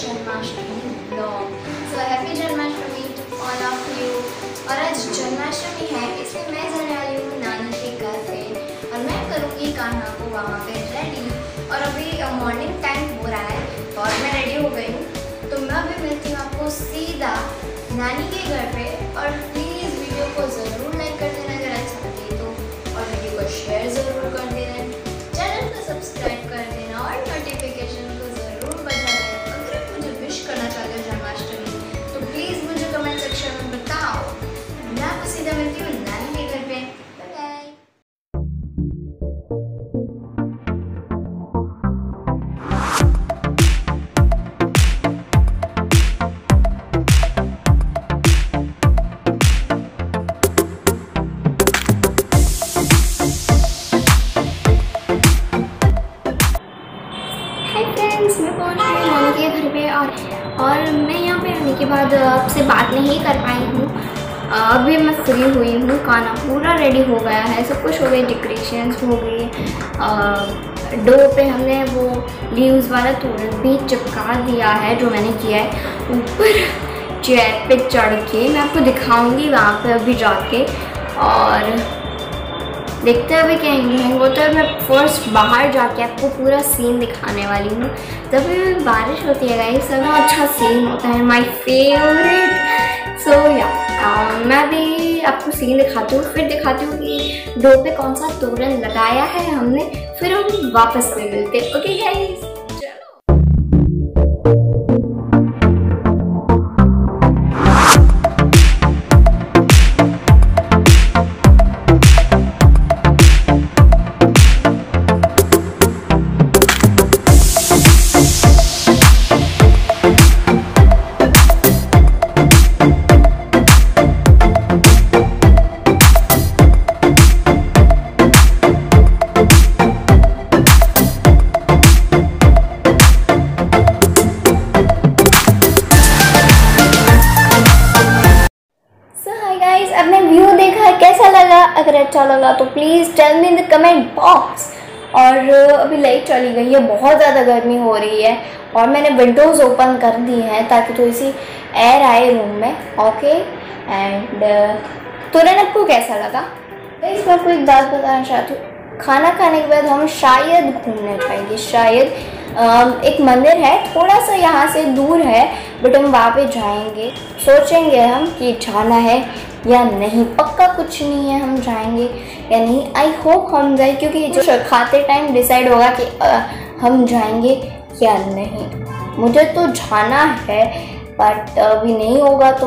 Janmashtami long so happy Janmashtami all of you और आज जन्माष्टमी है, इसलिए मैं जाने वाली हूँ नानी के घर से। और मैं करूँगी कान्हा को वहाँ पे रेडी और अभी मॉर्निंग टाइम हो रहा है, और मैं रेडी हो गई हूँ। तो मैं अभी मिलती हूँ आपको सीधा नानी के घर पे। और प्लीज़ वीडियो को ज़रूर लाइक कर देना अगर अच्छा लगे तो। और वीडियो को शेयर ज़रूर फ्री हुई हूँ, खाना पूरा रेडी हो गया है, सब कुछ हो गई डेकोरेशंस हो गई डो पे हमने वो लीव्स वाला तोरण भी चिपका दिया है जो मैंने किया है। ऊपर चेयर पे चढ़ के मैं आपको दिखाऊँगी, वहाँ पे अभी जाके, और देखते हुए क्या तो होता है। मैं फ़र्स्ट बाहर जाके आपको पूरा सीन दिखाने वाली हूँ। जब भी बारिश होती है गाइस सब अच्छा सीन होता है माय फेवरेट सो या मैं भी आपको सीन दिखाती हूँ, फिर दिखाती हूँ कि डो पे कौन सा तोरण लगाया है हमने, फिर हम वापस से मिलते ओके गाइस लगा तो please tell me in the comment box और अभी लाइट चली गई है, बहुत ज़्यादा गर्मी हो रही है, और मैंने विंडोज़ ओपन कर दी हैं, ताकि थोड़ी सी एयर आए रूम में ओके एंड तुरंत आपको कैसा लगा? गाइस मैं आपको एक बात बताना चाहती हूँ, खाना खाने के बाद हम शायद घूमने जाएँगे, शायद एक मंदिर है थोड़ा सा यहाँ से दूर है बट हम वहाँ पे जाएँगे। सोचेंगे हम कि जाना है या नहीं पक्का कुछ नहीं है हम जाएँगे या नहीं। आई होप हम जाए क्योंकि जो खाते टाइम डिसाइड होगा कि अ, हम जाएँगे या नहीं। मुझे तो जाना है बट अभी नहीं होगा तो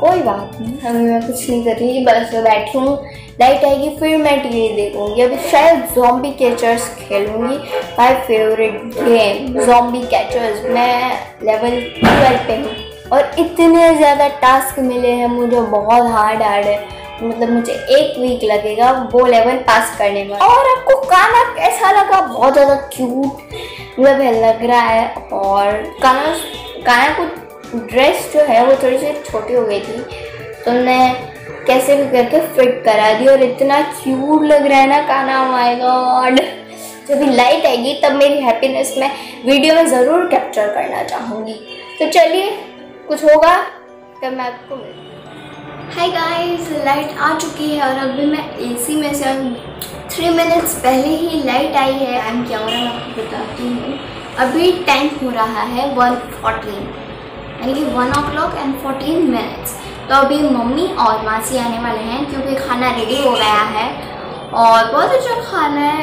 कोई बात नहीं। अभी मैं कुछ नहीं कर रही बस बैठी हूँ। लाइट आएगी, फिर मैं टीवी देखूँगी। अभी शायद zombie catchers खेलूँगी my favourite game zombie catchers मैं लेवल ट्वेल्व पे हूँ। और इतने ज़्यादा टास्क मिले हैं, मुझे बहुत हार्ड हार्ड है। मतलब मुझे एक वीक लगेगा वो लेवल पास करने में। और आपको गाना कैसा लगा? बहुत ज़्यादा क्यूट मतलब लग रहा है। और गाना गाना को ड्रेस जो है वो थोड़ी सी छोटी हो गई थी। तो मैं कैसे भी करके फिट करा दी और इतना क्यूट लग रहा है ना काना माय गॉड जब भी लाइट आएगी, तब मेरी हैप्पीनेस मैं वीडियो में ज़रूर कैप्चर करना चाहूँगी। तो चलिए, कुछ होगा, तब मैं आपको हाय गाइस लाइट आ चुकी है और अभी मैं एसी में से थ्री मिनट्स पहले ही लाइट आई है। टाइम क्या हो रहा है आपको बताती हूँ। अभी टाइम हो रहा है वन फोर्टीन यानी कि one o'clock and fourteen minutes तो अभी मम्मी और मासी आने वाले हैं क्योंकि खाना रेडी हो गया है। और बहुत अच्छा खाना है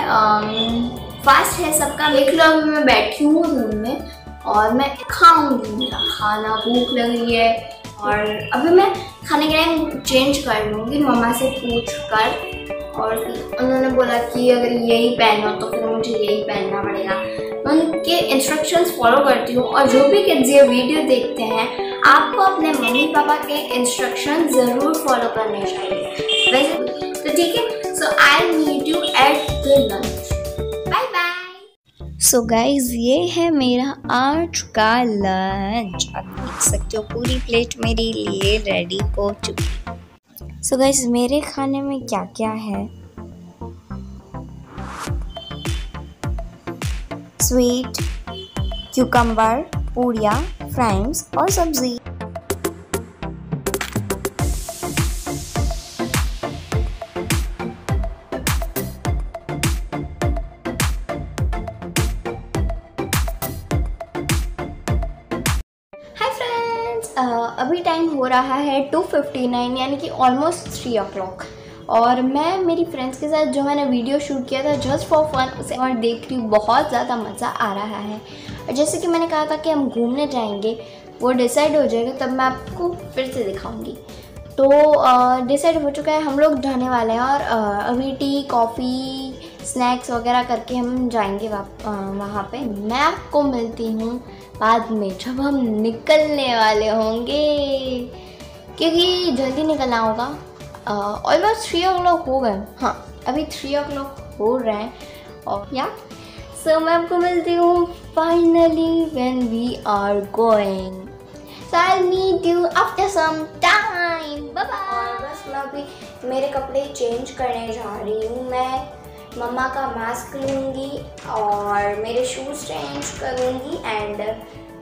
फास्ट है सबका। देख लो अभी मैं बैठी हूँ रूम में और मैं खाऊँगी मेरा खाना, भूख लग रही है। और अभी मैं खाने के टाइम चेंज कर लूँगी, मम्मा से पूछ कर। और उन्होंने बोला कि अगर यही पहनो तो फिर मुझे यही पहनना पड़ेगा। उनके इंस्ट्रक्शंस फॉलो करती हूँ और जो भी किड्स ये वीडियो देखते हैं आपको अपने मम्मी पापा के इंस्ट्रक्शन ज़रूर फॉलो करने चाहिए। वैसे तो ठीक है so I need you at the lunch bye bye so guys ये है मेरा आज का लंच आप देख सकते हो पूरी प्लेट मेरे लिए रेडी हो चुकी सो so गाइज़ मेरे खाने में क्या क्या है? स्वीट क्यूकम्बर पूड़िया फ्राइम्स और सब्ज़ी अभी टाइम हो रहा है 2:59 यानी कि ऑलमोस्ट थ्री ओ क्लॉक और मैं, मेरी फ्रेंड्स के साथ जो मैंने वीडियो शूट किया था जस्ट फॉर फन उसे और देख रही हूँ, बहुत ज़्यादा मज़ा आ रहा है। और जैसे कि मैंने कहा था कि हम घूमने जाएँगे, वो डिसाइड हो जाएगा, तब मैं आपको फिर से दिखाऊँगी। तो डिसाइड हो चुका है, हम लोग जाने वाले हैं और अभी टी कॉफ़ी स्नैक्स वगैरह करके हम जाएँगे वहाँ पे। मैं आपको मिलती हूँ बाद में, जब हम निकलने वाले होंगे। क्योंकि जल्दी निकलना होगा। ऑलमोस्ट थ्री ओ क्लॉक हो गए। हाँ अभी थ्री ओ क्लॉक हो रहे हैं। और या सो मैं आपको मिलती हूँ finally when we are going I meet you after some time बस मैं अभी मेरे कपड़े चेंज करने जा रही हूँ. मैं मम्मा का मास्क लूँगी और मेरे शूज़ चेंज करूँगी एंड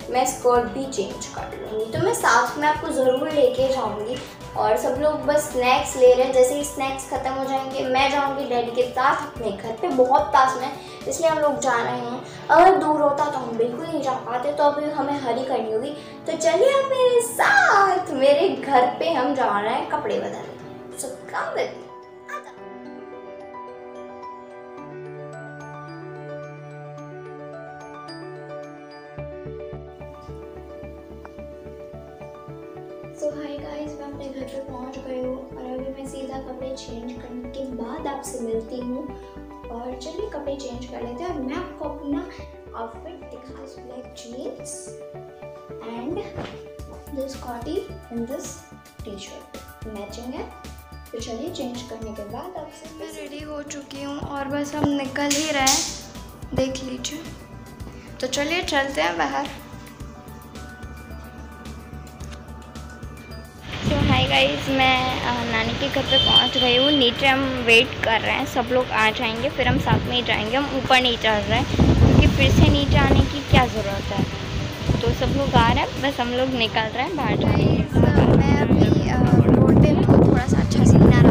मैं स्कर्ट भी चेंज कर लूँगी तो मैं साथ में आपको ज़रूर लेके जाऊँगी। और सब लोग बस स्नैक्स ले रहे हैं। जैसे ही स्नैक्स ख़त्म हो जाएँगे, मैं जाऊँगी डैडी के साथ अपने घर पे। बहुत पास में, इसलिए हम लोग जा रहे हैं। अगर दूर होता तो हम बिल्कुल नहीं जा पाते। तो अभी हमें हरी करनी होगी। तो चलिए आप मेरे साथ, मेरे घर पर हम जा रहे हैं कपड़े बदलने। सब सो हाय गाइस मैं अपने घर पे पहुँच गई हूँ और अभी मैं सीधा कपड़े चेंज करने के बाद आपसे मिलती हूँ। और चलिए कपड़े चेंज कर लेते हैं और मैं आपको अपना आउटफिट दिखा black jeans and this कॉटी and this T shirt matching है? तो चलिए चेंज करने के बाद आपसे मैं रेडी हो चुकी हूँ और बस हम निकल ही रहे हैं। देख लीजिए। तो चलिए चलते हैं बाहर। गाइस मैं नानी के घर पे पहुँच गई हूँ। नीचे हम वेट कर रहे हैं। सब लोग आ जाएँगे, फिर हम साथ में ही जाएँगे। हम ऊपर नहीं चढ़ रहे हैं, क्योंकि फिर से नीचे आने की क्या ज़रूरत है? तो सब लोग आ रहे हैं, बस हम लोग निकल रहे हैं, बाहर जाएँगे मैं अभी रोड पे थोड़ा सा अच्छा सीन आ रहा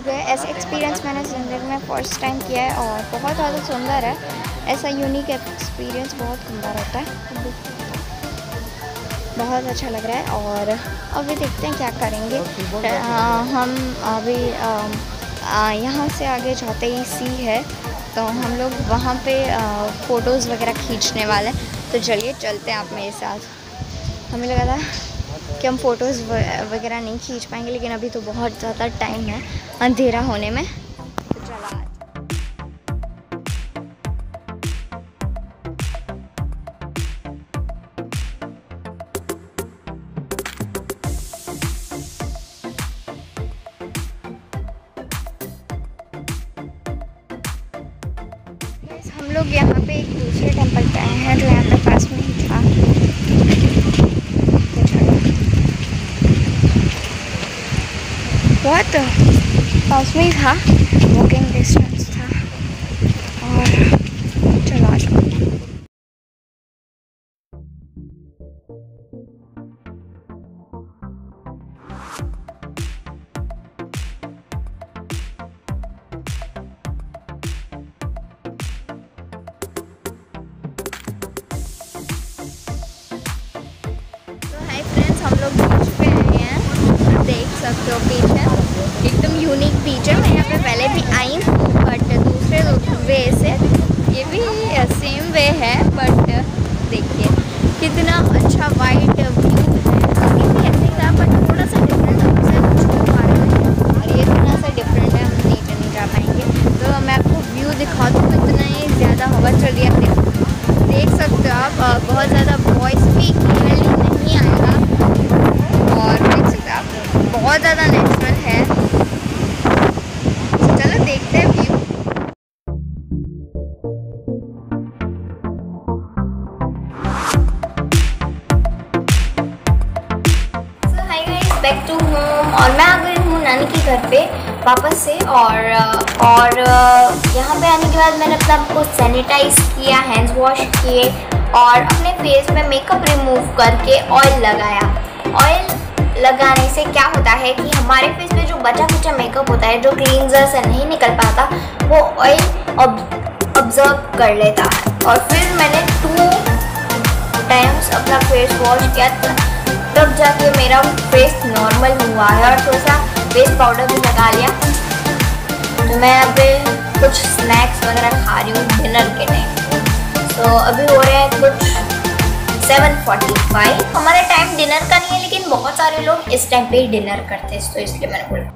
पहुँच गए। ऐसे एक्सपीरियंस मैंने ज़िंदगी में फ़र्स्ट टाइम किया है और बहुत ज़्यादा सुंदर है। ऐसा यूनिक एक्सपीरियंस बहुत सुंदर होता है। बहुत अच्छा लग रहा है और अभी देखते हैं क्या करेंगे। आ, हम अभी यहाँ से आगे जाते ही सी है। तो हम लोग वहाँ पे फ़ोटोज़ वगैरह खींचने वाले हैं। तो चलिए चलते हैं आप मेरे साथ। हमें लगा था कि हम फ़ोटोज़ वगैरह नहीं खींच पाएँगे, लेकिन अभी तो बहुत ज़्यादा टाइम है अंधेरा होने में। हम लोग यहाँ पे एक दूसरे टेंपल पे आए हैं जो यहाँ पे पास में ही था। बहुत पास में ही था वॉकिंग डिस्टेंस था। और चलो जाओ हम लोग बीच पे हैं। देख सकते हो बीच है एकदम यूनिक बीच है मैं यहाँ पे पहले भी आई हूँ बट दूसरे वे से। ये भी सेम वे है बट वापस से और और यहाँ पे आने के बाद मैंने अपना आपको सैनिटाइज किया हैंड्स वॉश किए और अपने फेस में मेकअप रिमूव करके ऑयल लगाया। ऑयल लगाने से क्या होता है कि हमारे फेस पे जो बचा कुचा मेकअप होता है, जो क्लींजर से नहीं निकल पाता, वो ऑयल ऑब्ज़र्व कर लेता और फिर मैंने टू टाइम्स अपना फेस वॉश किया, तब जाके मेरा फेस नॉर्मल हुआ है और थोड़ा सा फेस पाउडर भी लगा लिया। तो मैं अभी कुछ स्नैक्स वगैरह खा रही हूँ डिनर के टाइम तो अभी हो रहे हैं कुछ 7:45 हमारा टाइम डिनर का नहीं है, लेकिन बहुत सारे लोग इस टाइम पे ही डिनर करते हैं तो इसलिए मैंने बोला।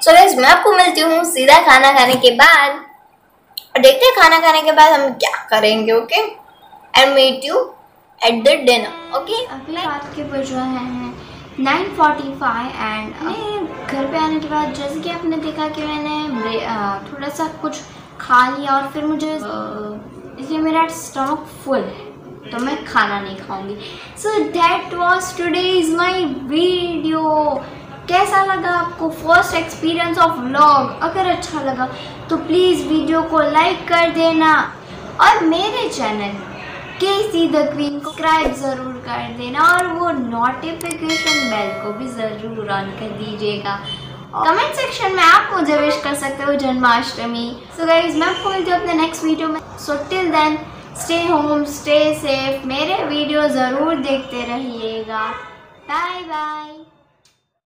सो so मैं आपको मिलती हूँ सीधा खाना खाने के बाद। और देखते हैं खाना खाने के बाद हम क्या करेंगे okay and meet you at the dinner okay अभी रात के बज रहे हैं नाइन फोर्टी फाइव एंड घर पे आने के बाद जैसे कि आपने देखा कि मैंने थोड़ा सा कुछ खा लिया और फिर मुझे इसलिए मेरा स्टमक फुल है तो मैं खाना नहीं खाऊँगी। So that was today is my video कैसा लगा आपको फ़र्स्ट एक्सपीरियंस ऑफ़ व्लॉग अगर अच्छा लगा तो प्लीज़ वीडियो को लाइक कर देना। और मेरे चैनल के सी द क्वीन को सब्सक्राइब ज़रूर कर देना और वो नोटिफिकेशन बेल को भी ज़रूर ऑन कर दीजिएगा। कमेंट सेक्शन में आप मुझे विश कर सकते हो जन्माष्टमी। सो गाइज़ मैं आपको मिलती हूँ अपने नेक्स्ट वीडियो में। So till then stay home stay safe मेरे वीडियो ज़रूर देखते रहिएगा। Bye bye